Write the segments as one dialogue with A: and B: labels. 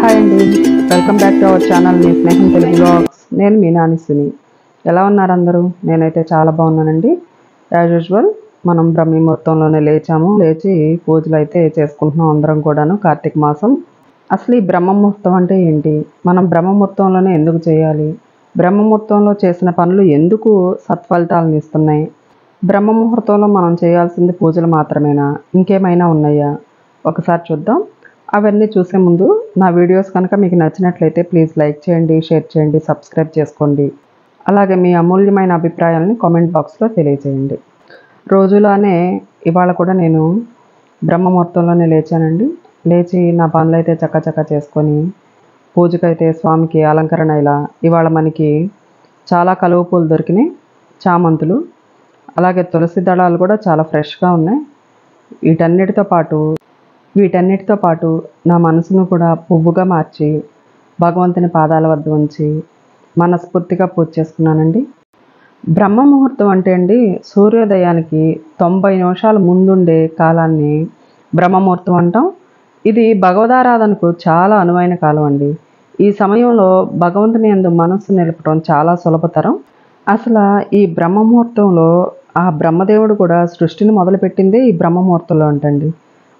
A: Hi అండి. Welcome back to our channel మీ స్నేహం Telugu blogs నేను మీ నానిసుని ఎలా ఉన్నారు అందరూ? నేనైతే చాలా బాగున్నానండి. యాజ్ యూజువల్ మనం బ్రహ్మీ ముహూర్తంలోనే లేచాము. లేచి పూజలు అయితే చేసుకుంటున్నాం అందరం కూడాను కార్తీక మాసం. అసలు ఈ బ్రహ్మ ముహూర్తం అంటే ఏంటి? మనం బ్రహ్మ ముహూర్తంలోనే ఎందుకు చేయాలి? బ్రహ్మ ముహూర్తంలో చేసిన పనులు ఎందుకు సత్ఫలితాలను ఇస్తున్నాయి? బ్రహ్మ ముహూర్తంలో మనం చేయాల్సింది పూజలు మాత్రమేనా? ఇంకేమైనా ఉన్నాయా? ఒకసారి చూద్దాం. అవన్నీ చూసే ముందు నా వీడియోస్ కనుక మీకు నచ్చినట్లయితే ప్లీజ్ లైక్ చేయండి షేర్ చేయండి సబ్స్క్రైబ్ చేసుకోండి. అలాగే మీ అమూల్యమైన అభిప్రాయాలని కామెంట్ బాక్స్లో తెలియజేయండి. రోజులానే ఇవాళ కూడా నేను బ్రహ్మముహూర్తంలోనే లేచానండి. లేచి నా పనులు అయితే చక్కచక్క చేసుకొని పూజకైతే స్వామికి అలంకరణ ఇలా ఇవాళ మనకి చాలా కలువ పూలు దొరికినాయి చామంతులు. అలాగే తులసి దళాలు కూడా చాలా ఫ్రెష్గా ఉన్నాయి. వీటన్నిటితో పాటు వీటన్నిటితో పాటు నా మనసును కూడా పువ్వుగా మార్చి భగవంతుని పాదాల వద్ద ఉంచి మనస్ఫూర్తిగా పూజ చేసుకున్నానండి. బ్రహ్మ ముహూర్తం అంటే అండి సూర్యోదయానికి తొంభై నిమిషాల ముందుండే కాలాన్ని బ్రహ్మముహూర్తం అంటాం. ఇది భగవదారాధనకు చాలా అనువైన కాలం అండి. ఈ సమయంలో భగవంతుని ఎందు మనస్సు నిలపడం చాలా సులభతరం. అసలు ఈ బ్రహ్మముహూర్తంలో ఆ బ్రహ్మదేవుడు కూడా సృష్టిని మొదలుపెట్టిందే ఈ బ్రహ్మముహూర్తంలో అంటండి.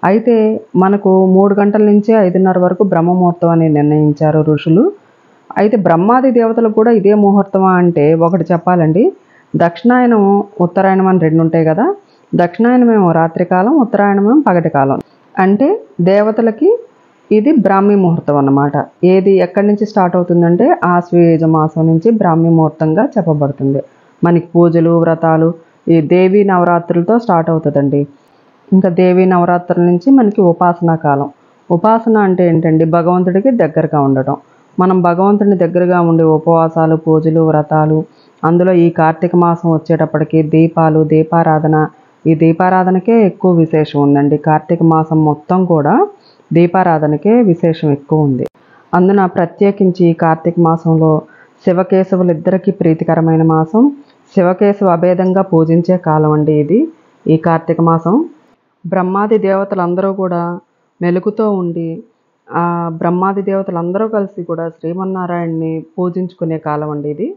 A: అయితే మనకు మూడు గంటల నుంచి ఐదున్నర వరకు బ్రహ్మముహూర్తం అని నిర్ణయించారు ఋషులు. అయితే బ్రహ్మాది దేవతలు కూడా ఇదే ముహూర్తమా అంటే ఒకటి చెప్పాలండి. దక్షిణాయనం ఉత్తరాయణం అని రెండు ఉంటాయి కదా. దక్షిణాయనమేమో రాత్రికాలం ఉత్తరాయణమేమో పగటి కాలం. అంటే దేవతలకి ఇది బ్రాహ్మీ ముహూర్తం అన్నమాట. ఏది ఎక్కడి నుంచి స్టార్ట్ అవుతుందంటే ఆశ్వయుజ మాసం నుంచి బ్రాహ్మీ ముహూర్తంగా చెప్పబడుతుంది. మనకి పూజలు వ్రతాలు ఈ దేవీ నవరాత్రులతో స్టార్ట్ అవుతుందండి. ఇంకా దేవి నవరాత్రుల నుంచి మనకి ఉపాసనా కాలం. ఉపాసన అంటే ఏంటండి? భగవంతుడికి దగ్గరగా ఉండటం. మనం భగవంతుని దగ్గరగా ఉండే ఉపవాసాలు పూజలు వ్రతాలు అందులో ఈ కార్తీక మాసం వచ్చేటప్పటికి దీపాలు దీపారాధన ఈ దీపారాధనకే ఎక్కువ విశేషం ఉందండి. కార్తీక మాసం మొత్తం కూడా దీపారాధనకే విశేషం ఎక్కువ ఉంది. అందున ప్రత్యేకించి ఈ కార్తీక మాసంలో శివకేశవులిద్దరికీ ప్రీతికరమైన మాసం. శివకేశవ అభేదంగా పూజించే కాలం అండి ఇది. ఈ కార్తీక మాసం బ్రహ్మాది దేవతలందరూ కూడా మెలుకుతో ఉండి ఆ బ్రహ్మాది దేవతలందరూ కలిసి కూడా శ్రీమన్నారాయణ్ని పూజించుకునే కాలం అండి ఇది.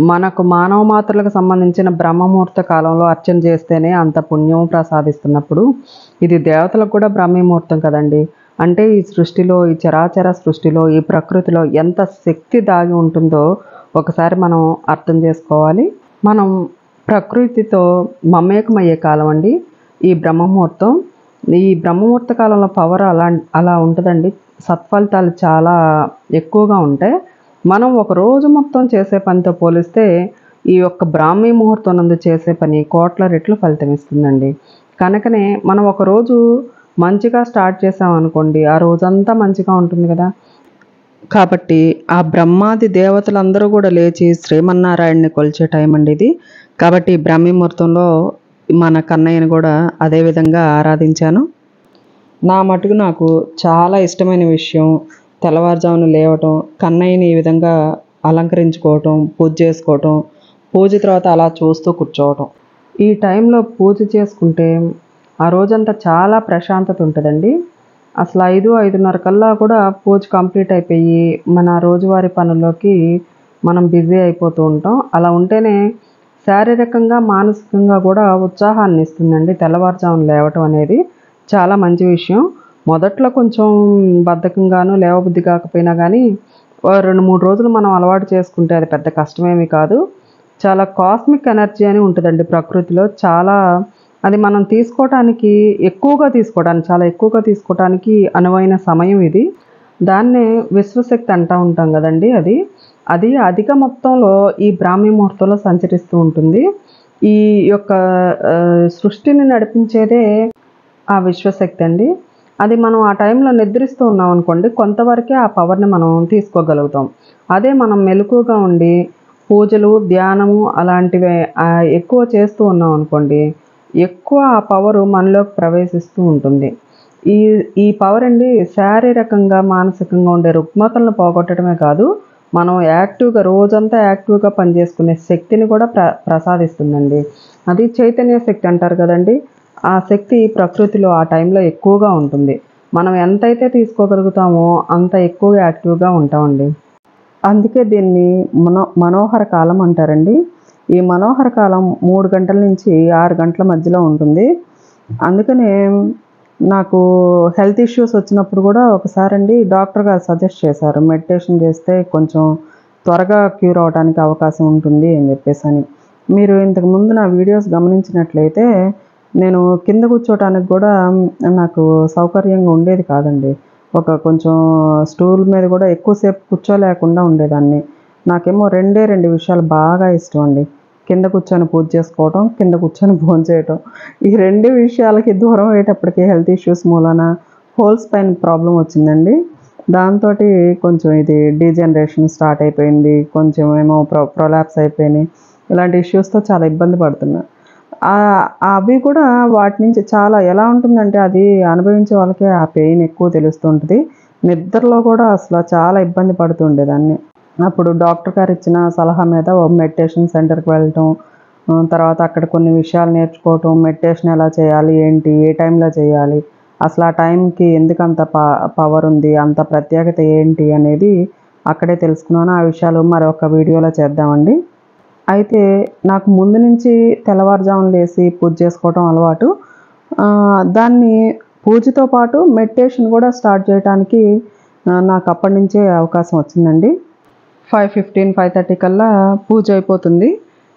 A: మనకు మానవ మాత్రలకు సంబంధించిన బ్రహ్మముహూర్త కాలంలో అర్చన చేస్తేనే అంత పుణ్యం ప్రసాదిస్తున్నప్పుడు ఇది దేవతలకు కూడా బ్రహ్మముహూర్తం కదండి. అంటే ఈ సృష్టిలో ఈ చరాచర సృష్టిలో ఈ ప్రకృతిలో ఎంత శక్తి దాగి ఉంటుందో ఒకసారి మనం అర్థం చేసుకోవాలి. మనం ప్రకృతితో మమేకమయ్యే కాలం అండి. ఈ బ్రహ్మముహూర్తం. ఈ బ్రహ్మముహూర్త కాలంలో పవర్ అలా అలా ఉంటుందండి. సత్ఫలితాలు చాలా ఎక్కువగా ఉంటాయి. మనం ఒక రోజు మొత్తం చేసే పనితో పోలిస్తే ఈ యొక్క బ్రాహ్మీ ముహూర్తం నందు చేసే పని కోట్ల రెట్లు ఫలితం ఇస్తుందండి. కనుకనే మనం ఒక రోజు మంచిగా స్టార్ట్ చేసామనుకోండి ఆ రోజంతా మంచిగా ఉంటుంది కదా. కాబట్టి ఆ బ్రహ్మాది దేవతలందరూ కూడా లేచి శ్రీమన్నారాయణని కొలిచే టైం అండి ఇది. కాబట్టి ఈ బ్రాహ్మీ ముహూర్తంలో మన కన్నయ్యని కూడా అదే విధంగా ఆరాధించాను. నా మటుకు నాకు చాలా ఇష్టమైన విషయం తెల్లవారుజామున లేవటం కన్నయ్యని ఈ విధంగా అలంకరించుకోవటం పూజ చేసుకోవటం పూజ తర్వాత అలా చూస్తూ కూర్చోవటం. ఈ టైంలో పూజ చేసుకుంటే ఆ రోజంతా చాలా ప్రశాంతత ఉంటుందండి. అసలు ఐదు ఐదున్నర కల్లా కూడా పూజ కంప్లీట్ అయిపోయి మన రోజువారీ పనుల్లోకి మనం బిజీ అయిపోతూ ఉంటాం. అలా ఉంటేనే శారీరకంగా మానసికంగా కూడా ఉత్సాహాన్ని ఇస్తుందండి. తెల్లవారుజామున లేవటం అనేది చాలా మంచి విషయం. మొదట్లో కొంచెం బద్ధకంగాను లేవబుద్ధి కాకపోయినా కానీ రెండు మూడు రోజులు మనం అలవాటు చేసుకుంటే అది పెద్ద కష్టమేమీ కాదు. చాలా కాస్మిక్ ఎనర్జీ అని ఉంటుందండి ప్రకృతిలో. చాలా అది మనం తీసుకోవటానికి ఎక్కువగా తీసుకోవడానికి చాలా ఎక్కువగా తీసుకోవటానికి అనువైన సమయం ఇది. దాన్నే విశ్వశక్తి అంటూ ఉంటాం కదండి అది. అది అధిక మొత్తంలో ఈ బ్రాహ్మీ ముహూర్తంలో సంచరిస్తూ ఉంటుంది. ఈ యొక్క సృష్టిని నడిపించేదే ఆ విశ్వశక్తి అండి. అది మనం ఆ టైంలో నిద్రిస్తూ ఉన్నాం అనుకోండి కొంతవరకే ఆ పవర్ని మనం తీసుకోగలుగుతాం. అదే మనం మెలకుగా ఉండి పూజలు ధ్యానము అలాంటివి ఎక్కువ చేస్తూ ఉన్నాం అనుకోండి ఎక్కువ ఆ పవర్ మనలోకి ప్రవేశిస్తూ ఉంటుంది. ఈ ఈ పవర్ అండి శారీరకంగా మానసికంగా ఉండే రుగ్మతలను పోగొట్టడమే కాదు మనం యాక్టివ్గా రోజంతా యాక్టివ్గా పనిచేసుకునే శక్తిని కూడా ప్ర ప్రసాదిస్తుందండి. అది చైతన్య శక్తి అంటారు కదండి. ఆ శక్తి ప్రకృతిలో ఆ టైంలో ఎక్కువగా ఉంటుంది. మనం ఎంతైతే తీసుకోగలుగుతామో అంత ఎక్కువ యాక్టివ్గా ఉంటామండి. అందుకే దీన్ని మనో మనోహర కాలం అంటారండి. ఈ మనోహర కాలం మూడు గంటల నుంచి ఆరు గంటల మధ్యలో ఉంటుంది. అందుకనే నాకు హెల్త్ ఇష్యూస్ వచ్చినప్పుడు కూడా ఒకసారి అండి డాక్టర్ గారు సజెస్ట్ చేశారు మెడిటేషన్ చేస్తే కొంచెం త్వరగా క్యూర్ అవడానికి అవకాశం ఉంటుంది అని చెప్పేసి అని. మీరు ఇంతకు ముందు నా వీడియోస్ గమనించినట్లయితే నేను కింద కూర్చోవటానికి కూడా నాకు సౌకర్యంగా ఉండేది కాదండి. ఒక కొంచెం స్టూల్ మీద కూడా ఎక్కువసేపు కూర్చోలేకుండా ఉండేదాన్ని. నాకేమో రెండే రెండు విషయాలు బాగా ఇష్టం అండి. కింద కూర్చొని పూజ చేసుకోవటం కింద కూర్చొని భోంచేయటం ఈ రెండు విషయాలకి దూరం అయ్యేటప్పటికి హెల్త్ ఇష్యూస్ మూలన హోల్స్ పైన ప్రాబ్లం వచ్చిందండి. దాంతో కొంచెం ఇది డీజనరేషన్ స్టార్ట్ అయిపోయింది కొంచెం ఏమో ప్రొ ప్రొలాప్స్ అయిపోయినాయి. ఇలాంటి ఇష్యూస్తో చాలా ఇబ్బంది పడుతున్నా. అవి కూడా వాటి నుంచి చాలా ఎలా ఉంటుందంటే అది అనుభవించే వాళ్ళకే ఆ పెయిన్ ఎక్కువ తెలుస్తుంటుంది నిద్రలో కూడా అసలు చాలా ఇబ్బంది పడుతుండేదాన్ని అప్పుడు డాక్టర్ గారు ఇచ్చిన సలహా మీద ఓ మెడిటేషన్ సెంటర్కి వెళ్ళటం తర్వాత అక్కడ కొన్ని విషయాలు నేర్చుకోవటం మెడిటేషన్ ఎలా చేయాలి ఏంటి ఏ టైంలో చేయాలి అసలు ఆ టైంకి ఎందుకు అంత ప పవర్ ఉంది అంత ప్రత్యేకత ఏంటి అనేది అక్కడే తెలుసుకున్నాను. ఆ విషయాలు మరొక వీడియోలో చేద్దామండి. అయితే నాకు ముందు నుంచి తెల్లవారుజామున లేసి పూజ చేసుకోవటం అలవాటు. దాన్ని పూజతో పాటు మెడిటేషన్ కూడా స్టార్ట్ చేయడానికి నాకు అప్పటి నుంచే అవకాశం వచ్చిందండి. ఫైవ్ ఫిఫ్టీన్ ఫైవ్ థర్టీ కల్లా పూజ అయిపోతుంది.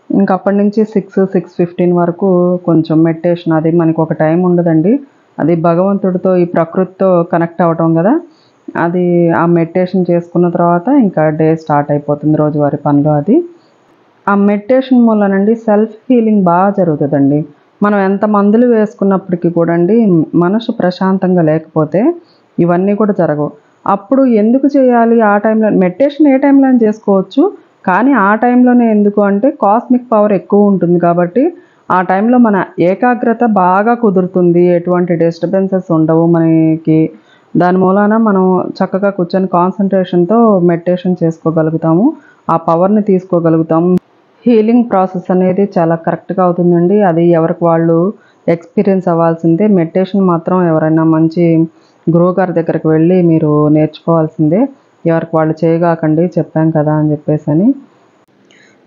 A: ఇంక అప్పటి నుంచి సిక్స్ సిక్స్ ఫిఫ్టీన్ వరకు కొంచెం మెడిటేషన్ అది మనకు ఒక టైం ఉండదండి. అది భగవంతుడితో ఈ ప్రకృతితో కనెక్ట్ అవ్వటం కదా. అది ఆ మెడిటేషన్ చేసుకున్న తర్వాత ఇంకా డే స్టార్ట్ అయిపోతుంది రోజువారి పనులు అది. ఆ మెడిటేషన్ మూలనండి సెల్ఫ్ హీలింగ్ బాగా జరుగుతుందండి. మనం ఎంత మందులు వేసుకున్నప్పటికీ కూడా అండి మనసు ప్రశాంతంగా లేకపోతే ఇవన్నీ కూడా జరగవు. అప్పుడు ఎందుకు చేయాలి ఆ టైంలో? మెడిటేషన్ ఏ టైంలో చేసుకోవచ్చు కానీ ఆ టైంలోనే ఎందుకు అంటే కాస్మిక్ పవర్ ఎక్కువ ఉంటుంది కాబట్టి ఆ టైంలో మన ఏకాగ్రత బాగా కుదురుతుంది ఎటువంటి డిస్టర్బెన్సెస్ ఉండవు మనకి. దాని మూలాన మనం చక్కగా కూర్చొని కాన్సన్ట్రేషన్తో మెడిటేషన్ చేసుకోగలుగుతాము ఆ పవర్ని తీసుకోగలుగుతాము. హీలింగ్ ప్రాసెస్ అనేది చాలా కరెక్ట్గా అవుతుందండి. అది ఎవరికి వాళ్ళు ఎక్స్పీరియన్స్ అవ్వాల్సిందే. మెడిటేషన్ మాత్రం ఎవరైనా మంచి గురువు గారి దగ్గరికి వెళ్ళి మీరు నేర్చుకోవాల్సిందే. ఎవరికి వాళ్ళు చేయగాకండి చెప్పాం కదా అని చెప్పేసి అని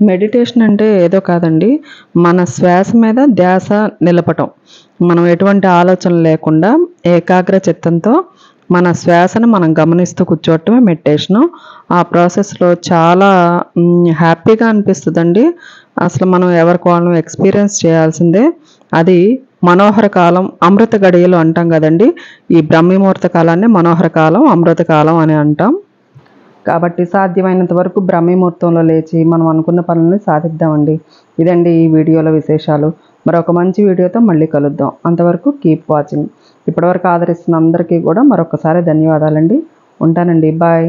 A: మెడిటేషన్ అంటే ఏదో కాదండి. మన శ్వాస మీద ధ్యాస నిలపటం. మనం ఎటువంటి ఆలోచన లేకుండా ఏకాగ్ర చిత్తంతో మన శ్వాసను మనం గమనిస్తూ కూర్చోవటమే మెడిటేషను. ఆ ప్రాసెస్లో చాలా హ్యాపీగా అనిపిస్తుందండి. అసలు మనం ఎవరికి వాళ్ళం ఎక్స్పీరియన్స్ చేయాల్సిందే. అది మనోహర కాలం అమృత గడియలు అంటాం కదండి. ఈ బ్రహ్మముహూర్త కాలాన్ని మనోహర కాలం అమృత కాలం అని అంటాం. కాబట్టి సాధ్యమైనంత వరకు బ్రహ్మముహూర్తంలో లేచి మనం అనుకున్న పనుల్ని సాధిద్దామండి. ఇదండి ఈ వీడియోలో విశేషాలు. మరొక మంచి వీడియోతో మళ్ళీ కలుద్దాం. అంతవరకు కీప్ వాచింగ్. ఇప్పటివరకు ఆదరిస్తున్న అందరికీ కూడా మరొకసారి ధన్యవాదాలండి. ఉంటానండి. బాయ్.